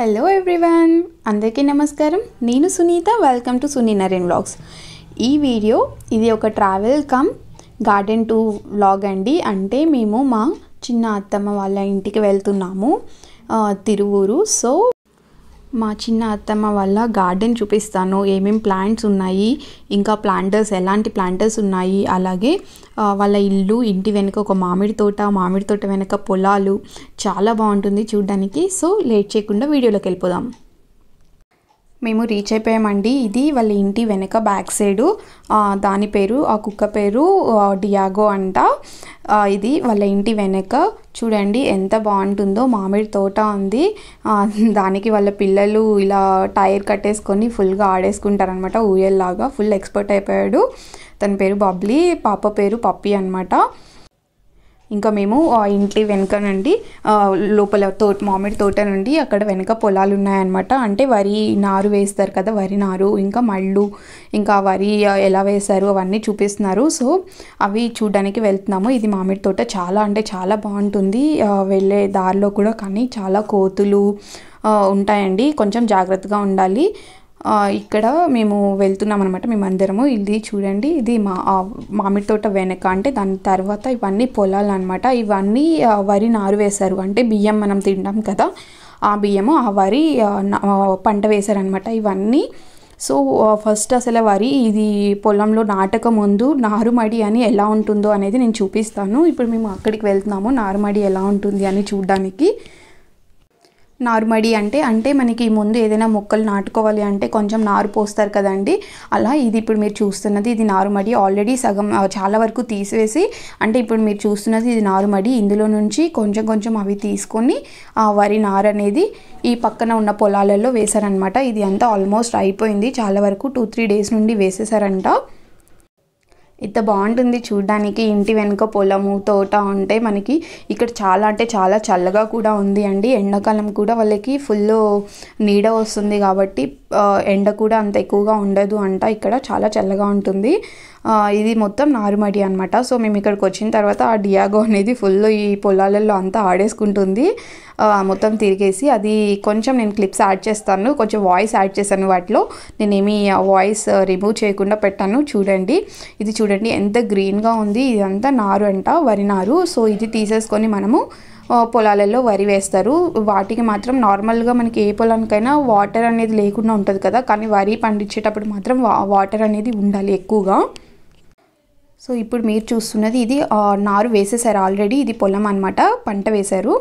Hello everyone అందరికీ నమస్కారం. నేను Sunitha. Welcome to Suni Naren vlogs ఈ వీడియో ఇది ఒక travel cum garden tour vlog అండి. అంటే మేము మా చిన్న అత్తమ్మ వాళ్ళ ఇంటికి వెళ్తున్నాము తిరువూరు. సో మా చిన్న అత్తమ్మ వాళ్ళ గార్డెన్ చూపిస్తాను. ఏమేమి ప్లాంట్స్ ఉన్నాయి? ఇంకా ప్లాంటర్స్ ఎలాంటి ప్లాంటర్స్ ఉన్నాయి? అలాగే వాళ్ళ ఇల్లు ఇంటి వెనుక ఒక మామిడి తోట మామిడి తోట వెనుక పొలాలు. చాలా బాగుంటుంది చూడడానికి. సో లేట్ చేయకుండా వీడియోలోకి వెళ్ళిపోదాం. మేము రీచ్ అయిపోయామండి. ఇది వాళ్ళ ఇంటి వెనక బ్యాక్ సైడు దాని పేరు ఆ కుక్క పేరు డియాగో అంట. ఇది వాళ్ళ ఇంటి వెనక. చూడండి ఎంత బాగుంటుందో మామిడి తోట ఉంది. దానికి వాళ్ళ పిల్లలు ఇలా టైర్ కట్టేసుకొని ఫుల్గా ఆడేసుకుంటారనమాట ఊయల్లాగా ఫుల్ ఎక్స్పర్ట్ అయిపోయాడు. తన పేరు బబ్లీ పాప పేరు పప్పి అనమాట ఇంకా మేము ఇంటి వెనుక నుండి లోపల తో మామిడి తోట నుండి అక్కడ వెనక పొలాలు ఉన్నాయన్నమాట. అంటే వరి నారు వేస్తారు కదా వరి నారు ఇంకా మళ్ళు ఇంకా వరి ఎలా వేస్తారు అవన్నీ చూపిస్తున్నారు. సో అవి చూడడానికి వెళ్తున్నాము. ఇది మామిడి తోట చాలా అంటే చాలా బాగుంటుంది. వెళ్ళే దారిలో కూడా కానీ చాలా కోతులు ఉంటాయండి. కొంచెం జాగ్రత్తగా ఉండాలి. ఇక్కడ మేము వెళ్తున్నాం అనమాట మేమందరము. ఇది చూడండి ఇది మా మామిడి తోట వెనక. అంటే దాని తర్వాత ఇవన్నీ పొలాలు అనమాట ఇవన్నీ వరి నారు వేశారు. అంటే బియ్యం మనం తింటాం కదా ఆ బియ్యము ఆ వరి పంట వేశారనమాట ఇవన్నీ. సో ఫస్ట్ అసలు వరి ఇది పొలంలో నాటక ముందు నారుమడి అని ఎలా ఉంటుందో అనేది నేను చూపిస్తాను. ఇప్పుడు మేము అక్కడికి వెళ్తున్నాము నారుమడి ఎలా ఉంటుంది అని చూడడానికి. నారుమడి అంటే అంటే మనకి ముందు ఏదైనా మొక్కలు నాటుకోవాలి అంటే కొంచెం నారు పోస్తారు కదండి. అలా ఇది ఇప్పుడు మీరు చూస్తున్నది ఇది నారుమడి. ఆల్రెడీ సగం చాలా వరకు తీసివేసి అంటే ఇప్పుడు మీరు చూస్తున్నది ఇది నారుమడి. ఇందులో నుంచి కొంచెం కొంచెం అవి తీసుకొని ఆ వరి నారు అనేది ఈ పక్కన ఉన్న పొలాలలో వేశారనమాట ఇది అంతా ఆల్మోస్ట్ అయిపోయింది. చాలా వరకు టూ త్రీ డేస్ నుండి వేసేసారంట ఇంత బాగుంటుంది చూడడానికి. ఇంటి వెనుక పొలము తోట ఉంటే మనకి ఇక్కడ చాలా అంటే చాలా చల్లగా కూడా ఉంది అండి. ఎండాకాలం కూడా వాళ్ళకి ఫుల్ నీడ వస్తుంది కాబట్టి ఎండ కూడా అంత ఎక్కువగా ఉండదు అంట. ఇక్కడ చాలా చల్లగా ఉంటుంది. ఇది మొత్తం నారుమడి అనమాట సో మేము ఇక్కడికి వచ్చిన తర్వాత ఆ డియాగో అనేది ఫుల్ ఈ పొలాలలో అంతా ఆడేసుకుంటుంది. మొత్తం తిరిగేసి అది కొంచెం నేను క్లిప్స్ యాడ్ చేస్తాను. కొంచెం వాయిస్ యాడ్ చేశాను వాటిలో. నేనేమి వాయిస్ రిమూవ్ చేయకుండా పెట్టాను. చూడండి. ఇది చూ చూడండి ఎంత గ్రీన్గా ఉంది. ఇదంతా నారు అంట వరి నారు. సో ఇది తీసేసుకొని మనము పొలాలలో వరి వేస్తారు. వాటికి మాత్రం నార్మల్గా మనకి ఏ పొలానికైనా వాటర్ అనేది లేకుండా ఉంటుంది కదా. కానీ వరి పండించేటప్పుడు మాత్రం వా- వాటర్ అనేది ఉండాలి ఎక్కువగా. సో ఇప్పుడు మీరు చూస్తున్నది ఇది నారు వేసేసారు ఆల్రెడీ. ఇది పొలం అన్నమాట. పంట వేశారు.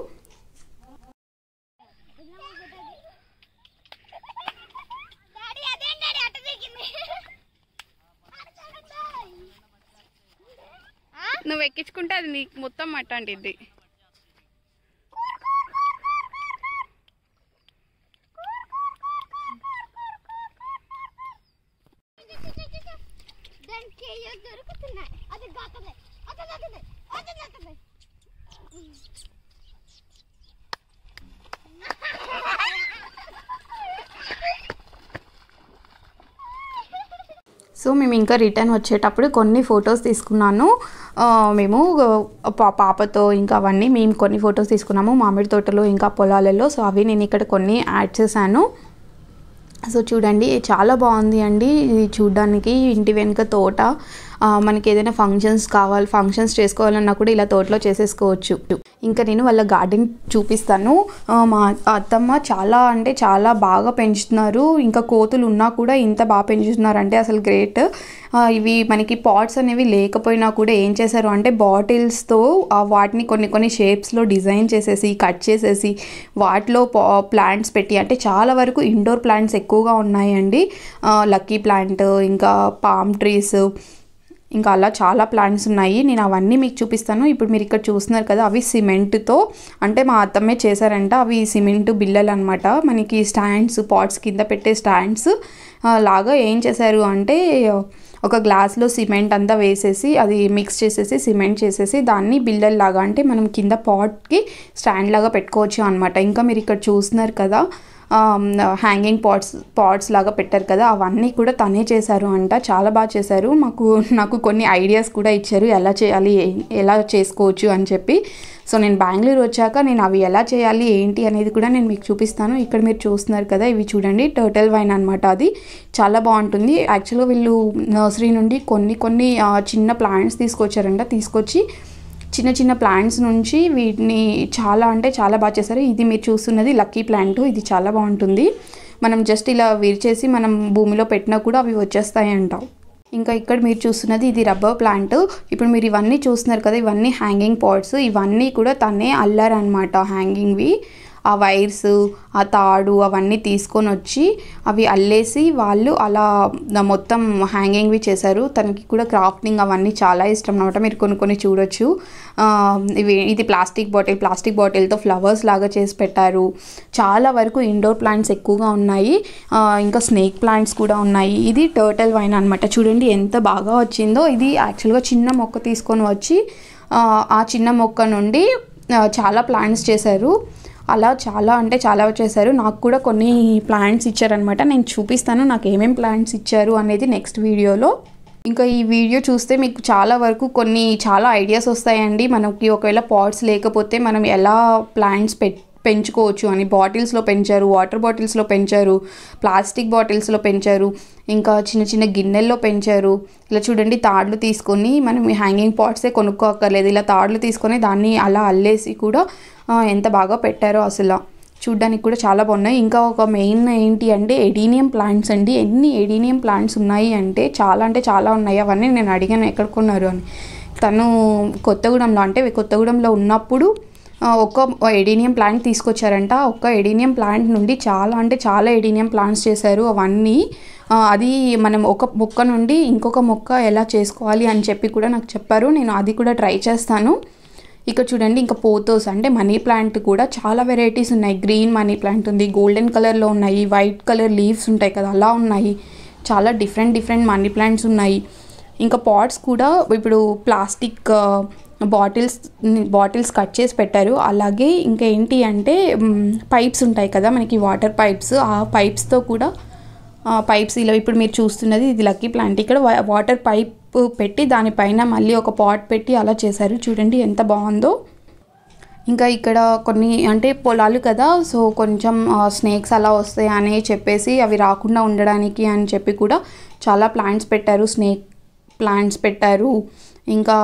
నువ్వు ఎక్కించుకుంటే అది నీకు మొత్తం అట్లాంటిది దానికి ఏయో దొరుకుతున్నాయి అది దాకదే అది దాకదే అది దాకదే సో మేము ఇంకా రిటర్న్ వచ్చేటప్పుడు కొన్ని ఫొటోస్ తీసుకున్నాను. మేము పా పాపతో ఇంకా అవన్నీ మేము కొన్ని ఫొటోస్ తీసుకున్నాము. మామిడి తోటలో ఇంకా పొలాలలో. సో అవి నేను ఇక్కడ కొన్ని యాడ్ చేశాను. సో చూడండి చాలా బాగుంది అండి. ఇది చూడడానికి ఇంటి వెనుక తోట. మనకి ఏదైనా ఫంక్షన్స్ కావాలి ఫంక్షన్స్ చేసుకోవాలన్నా కూడా ఇలా తోటలో చేసేసుకోవచ్చు. ఇంకా నేను వాళ్ళ గార్డెన్ చూపిస్తాను. మా అత్తమ్మ చాలా అంటే చాలా బాగా పెంచుతున్నారు. ఇంకా కోతులు ఉన్నా కూడా ఇంత బాగా పెంచుతున్నారు అంటే అసలు గ్రేట్ ఇవి మనకి పాట్స్ అనేవి లేకపోయినా కూడా ఏం చేశారు అంటే బాటిల్స్తో వాటిని కొన్ని కొన్ని షేప్స్లో డిజైన్ చేసేసి కట్ చేసేసి వాటిలో ప్లాంట్స్ పెట్టి అంటే చాలా వరకు ఇండోర్ ప్లాంట్స్ ఎక్కువగా ఉన్నాయండి. లక్కీ ప్లాంట్ ఇంకా పామ్ ట్రీస్ ఇంకా అలా చాలా ప్లాంట్స్ ఉన్నాయి. నేను అవన్నీ మీకు చూపిస్తాను. ఇప్పుడు మీరు ఇక్కడ చూస్తున్నారు కదా అవి సిమెంట్తో అంటే మా అత్తమ్మే చేశారంట. అవి సిమెంట్ బిల్లలు అనమాట మనకి స్టాండ్స్ పాట్స్ కింద పెట్టే స్టాండ్స్ లాగా ఏం చేశారు అంటే ఒక గ్లాస్లో సిమెంట్ అంతా వేసేసి అది మిక్స్ చేసేసి సిమెంట్ చేసేసి దాన్ని బిల్లల్లాగా అంటే మనం కింద పాట్కి స్టాండ్ లాగా పెట్టుకోవచ్చు అనమాట ఇంకా మీరు ఇక్కడ చూస్తున్నారు కదా హ్యాంగింగ్ పాట్స్ పాట్స్ లాగా పెట్టారు కదా అవన్నీ కూడా తనే చేశారు అంట. చాలా బాగా చేశారు. మాకు నాకు కొన్ని ఐడియాస్ కూడా ఇచ్చారు. ఎలా చేయాలి ఎలా చేసుకోవచ్చు అని చెప్పి. సో నేను బెంగళూరు వచ్చాక నేను అవి ఎలా చేయాలి ఏంటి అనేది కూడా నేను మీకు చూపిస్తాను. ఇక్కడ మీరు చూస్తున్నారు కదా ఇవి చూడండి. టర్టల్ వైన్ అనమాట అది. చాలా బాగుంటుంది. యాక్చువల్గా వీళ్ళు నర్సరీ నుండి కొన్ని కొన్ని చిన్న ప్లాంట్స్ తీసుకొచ్చారంట. తీసుకొచ్చి చిన్న చిన్న ప్లాంట్స్ నుంచి వీటిని చాలా అంటే చాలా బాగా చేశారు. ఇది మీరు చూస్తున్నది లక్కీ ప్లాంట్. ఇది చాలా బాగుంటుంది. మనం జస్ట్ ఇలా విరిచేసి మనం భూమిలో పెట్టినా కూడా అవి వచ్చేస్తాయి ఇంకా ఇక్కడ మీరు చూస్తున్నది ఇది రబ్బర్ ప్లాంట్. ఇప్పుడు మీరు ఇవన్నీ చూస్తున్నారు కదా ఇవన్నీ హ్యాంగింగ్ పాట్స్. ఇవన్నీ కూడా తనే అల్లారనమాట హ్యాంగింగ్వి. ఆ వైర్స్ ఆ తాడు అవన్నీ తీసుకొని వచ్చి అవి అల్లేసి వాళ్ళు అలా మొత్తం హ్యాంగింగ్వి చేశారు. తనకి కూడా క్రాఫ్టింగ్ అవన్నీ చాలా ఇష్టం అనమాట మీరు కొన్ని కొన్ని చూడొచ్చు. ఇవి ఇది ప్లాస్టిక్ బాటిల్ ప్లాస్టిక్ బాటిల్తో ఫ్లవర్స్ లాగా చేసి పెట్టారు. చాలా వరకు ఇండోర్ ప్లాంట్స్ ఎక్కువగా ఉన్నాయి. ఇంకా స్నేక్ ప్లాంట్స్ కూడా ఉన్నాయి. ఇది టర్టల్ వైన్ అనమాట చూడండి ఎంత బాగా వచ్చిందో. ఇది యాక్చువల్గా చిన్న మొక్క తీసుకొని వచ్చి ఆ, చిన్న మొక్క నుండి చాలా ప్లాంట్స్ చేశారు. అలా చాలా అంటే చాలా వచ్చేసారు. నాకు కూడా కొన్ని ప్లాంట్స్ ఇచ్చారనమాట నేను చూపిస్తాను నాకు ఏమేమి ప్లాంట్స్ ఇచ్చారు అనేది నెక్స్ట్ వీడియోలో. ఇంకా ఈ వీడియో చూస్తే మీకు చాలా వరకు కొన్ని చాలా ఐడియాస్ వస్తాయండి. మనకి ఒకవేళ పాట్స్ లేకపోతే మనం ఎలా ప్లాంట్స్ పెట్ పెంచుకోవచ్చు అని బాటిల్స్లో పెంచారు వాటర్ బాటిల్స్లో పెంచారు ప్లాస్టిక్ బాటిల్స్లో పెంచారు ఇంకా చిన్న చిన్న గిన్నెల్లో పెంచారు. ఇలా చూడండి తాడ్లు తీసుకొని మనం హ్యాంగింగ్ పాట్సే కొనుక్కోక్కర్లేదు. ఇలా తాడ్లు తీసుకొని దాన్ని అలా అల్లేసి కూడా ఎంత బాగా పెట్టారో అసలు. చూడ్డానికి కూడా చాలా బాగున్నాయి. ఇంకా ఒక మెయిన్ ఏంటి అంటే ఎడీనియం ప్లాంట్స్ అండి. ఎన్ని ఎడీనియం ప్లాంట్స్ ఉన్నాయి అంటే చాలా అంటే చాలా ఉన్నాయి. అవన్నీ నేను అడిగాను ఎక్కడ కొన్నారు అని. తను కొత్తగూడెంలో అంటే కొత్తగూడెంలో ఉన్నప్పుడు ఒక ఎడీనియం ప్లాంట్ తీసుకొచ్చారంట. ఒక్క ఎడీనియం ప్లాంట్ నుండి చాలా అంటే చాలా ఎడీనియం ప్లాంట్స్ చేశారు అవన్నీ. అది మనం ఒక మొక్క నుండి ఇంకొక మొక్క ఎలా చేసుకోవాలి అని చెప్పి కూడా నాకు చెప్పారు. నేను అది కూడా ట్రై చేస్తాను. ఇక్కడ చూడండి ఇంకా పోతోస్ అంటే మనీ ప్లాంట్ కూడా చాలా వెరైటీస్ ఉన్నాయి. గ్రీన్ మనీ ప్లాంట్ ఉంది గోల్డెన్ కలర్లో ఉన్నాయి వైట్ కలర్ లీవ్స్ ఉంటాయి కదా అలా ఉన్నాయి. చాలా డిఫరెంట్ డిఫరెంట్ మనీ ప్లాంట్స్ ఉన్నాయి. ఇంకా పాట్స్ కూడా ఇప్పుడు ప్లాస్టిక్ బాటిల్స్ బాటిల్స్ కట్ చేసి పెట్టారు. అలాగే ఇంకా ఏంటి అంటే పైప్స్ ఉంటాయి కదా మనకి వాటర్ పైప్స్. ఆ పైప్స్తో కూడా పైప్స్ ఇలా ఇప్పుడు మీరు చూస్తున్నది ఇది లక్కీ ప్లాంట్. ఇక్కడ వాటర్ పైప్ పెట్టి దానిపైన మళ్ళీ ఒక పాట్ పెట్టి అలా చేశారు. చూడండి ఎంత బాగుందో. ఇంకా ఇక్కడ కొన్ని అంటే పొలాలు కదా సో కొంచెం స్నేక్స్ అలా వస్తాయి అని చెప్పేసి అవి రాకుండా ఉండడానికి అని చెప్పి కూడా చాలా ప్లాంట్స్ పెట్టారు. స్నేక్ ప్లాంట్స్ పెట్టారు. ఇంకా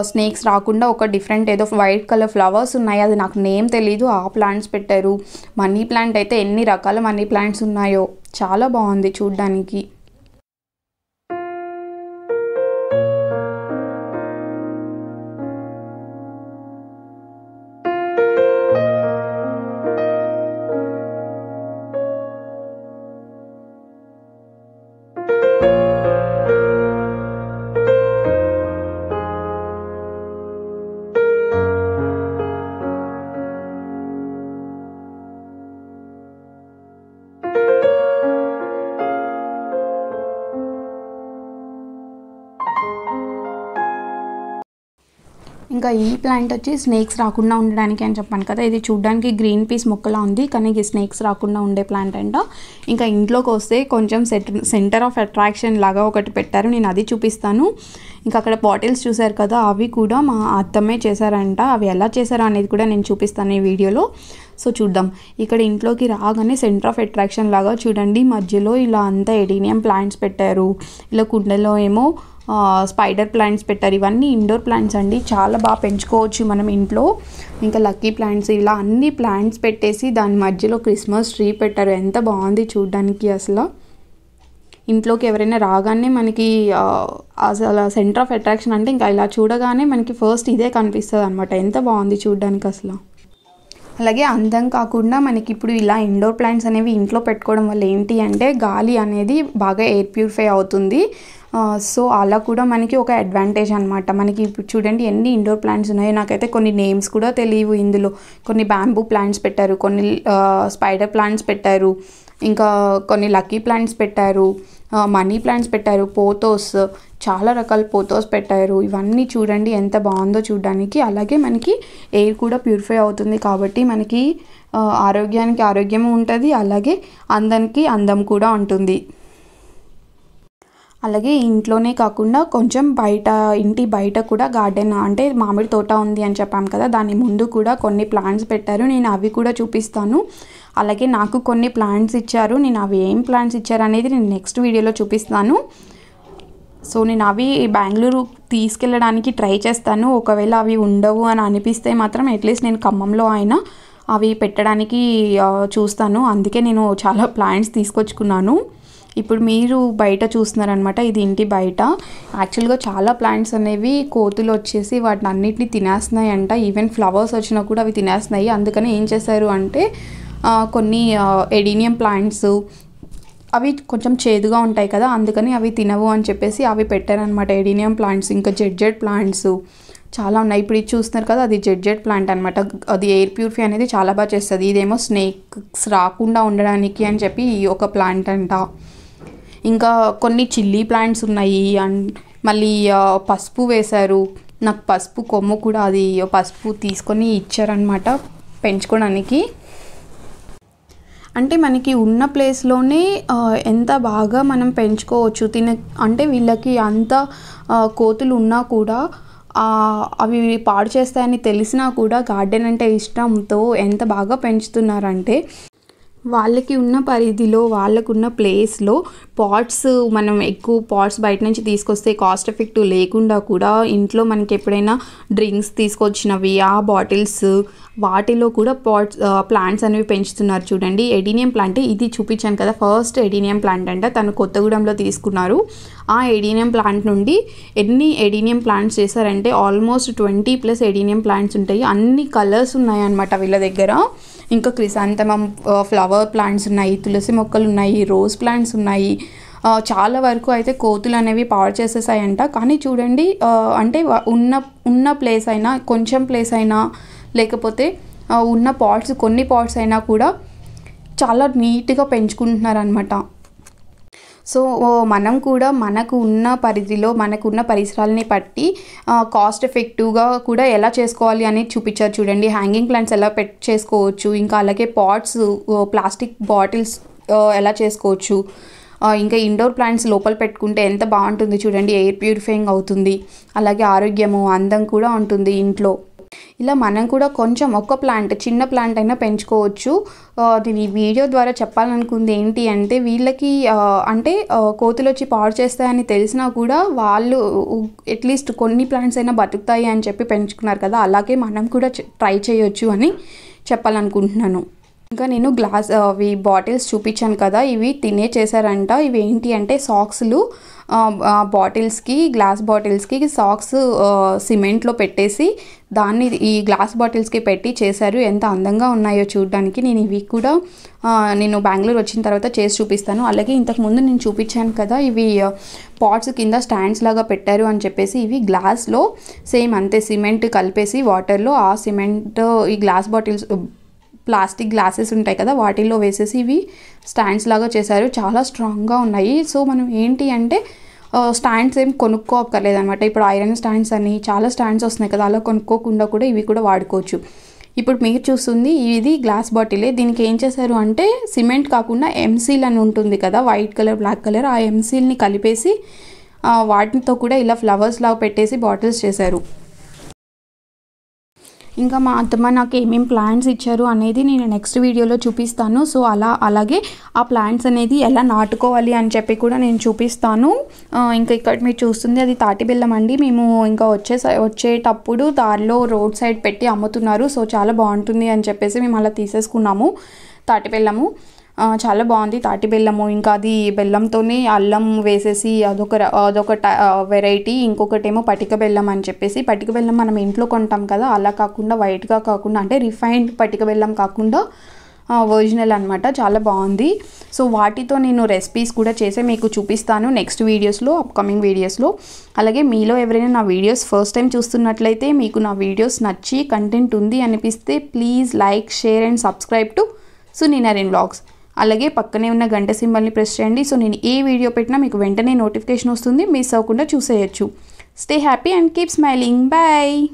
స్నేక్స్ రాకుండా ఒక డిఫరెంట్ ఏదో వైట్ కలర్ ఫ్లవర్స్ ఉన్నాయి. అది నాకు నేమ్ తెలీదు. ఆ ప్లాంట్స్ పెట్టారు. మనీ ప్లాంట్ అయితే ఎన్ని రకాల మనీ ప్లాంట్స్ ఉన్నాయో. చాలా బాగుంది చూడ్డానికి. ఇంకా ఈ ప్లాంట్ వచ్చి స్నేక్స్ రాకుండా ఉండడానికి అని చెప్పాను కదా. ఇది చూడడానికి గ్రీన్ పీస్ మొక్కలా ఉంది కానీ ఇది స్నేక్స్ రాకుండా ఉండే ప్లాంట్ అంట. ఇంకా ఇంట్లోకి వస్తే కొంచెం సెంటర్ ఆఫ్ అట్రాక్షన్ లాగా ఒకటి పెట్టారు. నేను అది చూపిస్తాను. ఇంకా అక్కడ బాటిల్స్ చూసారు కదా అవి కూడా మా అత్తమ్మే చేశారంట. అవి ఎలా చేశారో అనేది కూడా నేను చూపిస్తాను ఈ వీడియోలో. సో చూద్దాం. ఇక్కడ ఇంట్లోకి రాగానే సెంటర్ ఆఫ్ అట్రాక్షన్ లాగా చూడండి. మధ్యలో ఇలా అంతా ఎడీనియం ప్లాంట్స్ పెట్టారు. ఇలా కుండలో ఏమో స్పైడర్ ప్లాంట్స్ పెట్టారు. ఇవన్నీ ఇండోర్ ప్లాంట్స్ అండి. చాలా బాగా పెంచుకోవచ్చు మనం ఇంట్లో. ఇంకా లక్కీ ప్లాంట్స్ ఇలా అన్ని ప్లాంట్స్ పెట్టేసి దాని మధ్యలో క్రిస్మస్ ట్రీ పెట్టారు. ఎంత బాగుంది చూడడానికి అసలు. ఇంట్లోకి ఎవరైనా రాగానే మనకి ఆ, అసలు సెంటర్ ఆఫ్ అట్రాక్షన్ అంటే ఇంకా ఇలా చూడగానే మనకి ఫస్ట్ ఇదే కనిపిస్తుంది అనమాట ఎంత బాగుంది చూడడానికి అసలు. అలాగే అందం కాకుండా మనకి ఇప్పుడు ఇలా ఇండోర్ ప్లాంట్స్ అనేవి ఇంట్లో పెట్టుకోవడం వల్ల ఏంటి అంటే గాలి అనేది బాగా ఎయిర్ ప్యూరిఫై అవుతుంది. సో అలా కూడా మనకి ఒక అడ్వాంటేజ్ అనమాట మనకి ఇప్పుడు చూడండి ఎన్ని ఇండోర్ ప్లాంట్స్ ఉన్నాయో. నాకైతే కొన్ని నేమ్స్ కూడా తెలియవు ఇందులో. కొన్ని బ్యాంబూ ప్లాంట్స్ పెట్టారు కొన్ని స్పైడర్ ప్లాంట్స్ పెట్టారు. ఇంకా కొన్ని లక్కీ ప్లాంట్స్ పెట్టారు మనీ ప్లాంట్స్ పెట్టారు పోతోస్ చాలా రకాల పోతోస్ పెట్టారు. ఇవన్నీ చూడండి ఎంత బాగుందో చూడడానికి. అలాగే మనకి ఎయిర్ కూడా ప్యూరిఫై అవుతుంది కాబట్టి మనకి ఆరోగ్యానికి ఆరోగ్యం ఉంటుంది. అలాగే అందానికి అందం కూడా ఉంటుంది. అలాగే ఇంట్లోనే కాకుండా కొంచెం బయట ఇంటి బయట కూడా గార్డెన్ అంటే మామిడి తోట ఉంది అని చెప్పాం కదా దాని ముందు కూడా కొన్ని ప్లాంట్స్ పెట్టారు. నేను అవి కూడా చూపిస్తాను. అలాగే నాకు కొన్ని ప్లాంట్స్ ఇచ్చారు. నేను అవి ఏం ప్లాంట్స్ ఇచ్చారు అనేది నేను నెక్స్ట్ వీడియోలో చూపిస్తాను. సో నేను అవి బెంగళూరు తీసుకెళ్ళడానికి ట్రై చేస్తాను. ఒకవేళ అవి ఉండవు అని అనిపిస్తే మాత్రం అట్లీస్ట్ నేను ఖమ్మంలో అయినా అవి పెట్టడానికి చూస్తాను. అందుకే నేను చాలా ప్లాంట్స్ తీసుకొచ్చుకున్నాను. ఇప్పుడు మీరు బయట చూస్తున్నారనమాట ఇది ఇంటి బయట. యాక్చువల్గా చాలా ప్లాంట్స్ అనేవి కోతులు వచ్చేసి వాటిని అన్నిటిని తినేస్తున్నాయి అంట ఈవెన్ ఫ్లవర్స్ వచ్చినా కూడా అవి తినేస్తున్నాయి. అందుకని ఏం చేశారు అంటే కొన్ని ఎడీనియం ప్లాంట్స్ అవి కొంచెం చేదుగా ఉంటాయి కదా అందుకని అవి తినవు అని చెప్పేసి అవి పెట్టారనమాట ఎడీనియం ప్లాంట్స్ ఇంకా జెడ్ జెడ్ ప్లాంట్స్ చాలా ఉన్నాయి. ఇప్పుడు ఇది చూస్తున్నారు కదా అది జెడ్ జెడ్ ప్లాంట్ అనమాట అది ఎయిర్ ప్యూరిఫై అనేది చాలా బాగా చేస్తుంది. ఇదేమో స్నేక్స్ రాకుండా ఉండడానికి అని చెప్పి ఈ ఒక ప్లాంట్ అంట. ఇంకా కొన్ని చిల్లీ ప్లాంట్స్ ఉన్నాయి అండ్ మళ్ళీ పసుపు వేశారు. నాకు పసుపు కొమ్ము కూడా అది పసుపు తీసుకొని ఇచ్చారనమాట పెంచుకోవడానికి. అంటే మనకి ఉన్న ప్లేస్లోనే ఎంత బాగా మనం పెంచుకోవచ్చు తిన అంటే వీళ్ళకి అంత కోతులు ఉన్నా కూడా అవి పాడు చేస్తాయని తెలిసినా కూడా గార్డెన్ అంటే ఇష్టంతో ఎంత బాగా పెంచుతున్నారంటే వాళ్ళకి ఉన్న పరిధిలో వాళ్ళకున్న ప్లేస్లో పాట్స్ మనం ఎక్కువ పాట్స్ బయట నుంచి తీసుకొస్తే కాస్ట్ ఎఫెక్టివ్ లేకుండా కూడా ఇంట్లో మనకి ఎప్పుడైనా డ్రింక్స్ తీసుకొచ్చినవి ఆ బాటిల్స్ వాటిలో కూడా పాట్స్ ప్లాంట్స్ అనేవి పెంచుతున్నారు చూడండి. ఎడీనియం ప్లాంట్ ఇది చూపించాను కదా ఫస్ట్ ఎడీనియం ప్లాంట్ అంట. తను కొత్తగూడెంలో తీసుకున్నారు. ఆ ఎడీనియం ప్లాంట్ నుండి ఎన్ని ఎడీనియం ప్లాంట్స్ చేశారంటే almost twenty plus adenium plants ఉంటాయి. అన్ని కలర్స్ ఉన్నాయన్నమాట వీళ్ళ దగ్గర. ఇంకా క్రిసాంతమం ఫ్లవర్ ప్లాంట్స్ ఉన్నాయి తులసి మొక్కలు ఉన్నాయి రోజ్ ప్లాంట్స్ ఉన్నాయి. చాలా వరకు అయితే కోతులు అనేవి పాడు చేసేసాయంట. కానీ చూడండి అంటే ఉన్న ఉన్న ప్లేస్ అయినా కొంచెం ప్లేస్ అయినా లేకపోతే ఉన్న పాట్స్ కొన్ని పాట్స్ అయినా కూడా చాలా నీట్గా పెంచుకుంటున్నారనమాట సో మనం కూడా మనకు ఉన్న పరిధిలో మనకు ఉన్న పరిసరాలని బట్టి కాస్ట్ ఎఫెక్టివ్గా కూడా ఎలా చేసుకోవాలి అనేది చూపించారు చూడండి. హ్యాంగింగ్ ప్లాంట్స్ ఎలా పెట్ చేసుకోవచ్చు ఇంకా అలాగే పాట్స్ ప్లాస్టిక్ బాటిల్స్ ఎలా చేసుకోవచ్చు ఇంకా ఇండోర్ ప్లాంట్స్ లోపల పెట్టుకుంటే ఎంత బాగుంటుంది చూడండి. ఎయిర్ ప్యూరిఫైయింగ్ అవుతుంది. అలాగే ఆరోగ్యము అందం కూడా ఉంటుంది ఇంట్లో. ఇలా మనం కూడా కొంచెం ఒక ప్లాంట్ చిన్న ప్లాంట్ అయినా పెంచుకోవచ్చు. దీని వీడియో ద్వారా చెప్పాలనుకుంది ఏంటి అంటే వీళ్ళకి అంటే కోతులు వచ్చి పాడు చేస్తాయని తెలిసినా కూడా వాళ్ళు అట్లీస్ట్ కొన్ని ప్లాంట్స్ అయినా బతుకుతాయి అని చెప్పి పెంచుకున్నారు కదా అలాగే మనం కూడా ట్రై చేయొచ్చు అని చెప్పాలనుకుంటున్నాను. ఇంకా నేను గ్లాస్ అవి బాటిల్స్ చూపించాను కదా ఇవి తినే చేశారంట. ఇవి ఏంటి అంటే సాక్స్లు. బాటిల్స్కి గ్లాస్ బాటిల్స్కి సాక్స్ సిమెంట్లో పెట్టేసి దాన్ని ఈ గ్లాస్ బాటిల్స్కి పెట్టి చేశారు. ఎంత అందంగా ఉన్నాయో చూడడానికి. నేను ఇవి కూడా నేను బెంగళూరు వచ్చిన తర్వాత చేసి చూపిస్తాను. అలాగే ఇంతకుముందు నేను చూపించాను కదా ఇవి పాట్స్ కింద స్టాండ్స్ లాగా పెట్టారు అని చెప్పేసి ఇవి గ్లాస్లో సేమ్ అంతే సిమెంట్ కలిపేసి వాటర్లో ఆ సిమెంట్ ఈ గ్లాస్ బాటిల్స్ ప్లాస్టిక్ గ్లాసెస్ ఉంటాయి కదా వాటిల్లో వేసేసి ఇవి స్టాండ్స్ లాగా చేశారు. చాలా స్ట్రాంగ్గా ఉన్నాయి. సో మనం ఏంటి అంటే స్టాండ్స్ ఏం కొనుక్కోక్కర్లేదనమాట ఇప్పుడు ఐరన్ స్టాండ్స్ అని చాలా స్టాండ్స్ వస్తున్నాయి కదా అలా కొనుక్కోకుండా కూడా ఇవి కూడా వాడుకోవచ్చు. ఇప్పుడు మీరు చూస్తుంది ఇది గ్లాస్ బాటిలే. దీనికి ఏం చేశారు అంటే సిమెంట్ కాకుండా ఎంసీల్ అని ఉంటుంది కదా వైట్ కలర్ బ్లాక్ కలర్ ఆ ఎంసీల్ని కలిపేసి వాటితో కూడా ఇలా ఫ్లవర్స్ లాగా పెట్టేసి బాటిల్స్ చేశారు. ఇంకా మా అత్తమ్మ నాకు ఏమేమి ప్లాంట్స్ ఇచ్చారు అనేది నేను నెక్స్ట్ వీడియోలో చూపిస్తాను. సో అలా అలాగే ఆ ప్లాంట్స్ అనేది ఎలా నాటుకోవాలి అని చెప్పి కూడా నేను చూపిస్తాను. ఇంకా ఇక్కడ మీరు చూస్తుంది అది తాటి బెల్లం అండి. మేము ఇంకా వచ్చే వచ్చేటప్పుడు దారిలో రోడ్ సైడ్ పెట్టి అమ్ముతున్నారు. సో చాలా బాగుంటుంది అని చెప్పేసి మేము అలా తీసేసుకున్నాము తాటి బెల్లము. చాలా బాగుంది. తాటి బెల్లము ఇంకా అది బెల్లంతోనే అల్లం వేసేసి అదొక అదొక వెరైటీ ఇంకొకటేమో పటిక బెల్లం అని చెప్పేసి. పటిక బెల్లం మనం ఇంట్లో కొంటాం కదా అలా కాకుండా వైట్గా కాకుండా అంటే రిఫైన్డ్ పటిక బెల్లం కాకుండా ఒరిజినల్ అనమాట చాలా బాగుంది. సో వాటితో నేను రెసిపీస్ కూడా చేసి మీకు చూపిస్తాను నెక్స్ట్ వీడియోస్లో అప్కమింగ్ వీడియోస్లో అలాగే మీలో ఎవరైనా నా వీడియోస్ ఫస్ట్ టైం చూస్తున్నట్లయితే మీకు నా వీడియోస్ నచ్చి కంటెంట్ ఉంది అనిపిస్తే please like share and subscribe to సునీనరిన్ blogs అలాగే పక్కనే ఉన్న గంట సింబల్ని ప్రెస్ చేయండి. సో నేను ఏ వీడియో పెట్టినా మీకు వెంటనే నోటిఫికేషన్ వస్తుంది. మిస్ అవ్వకుండా చూసేయచ్చు. Stay happy and keep smiling bye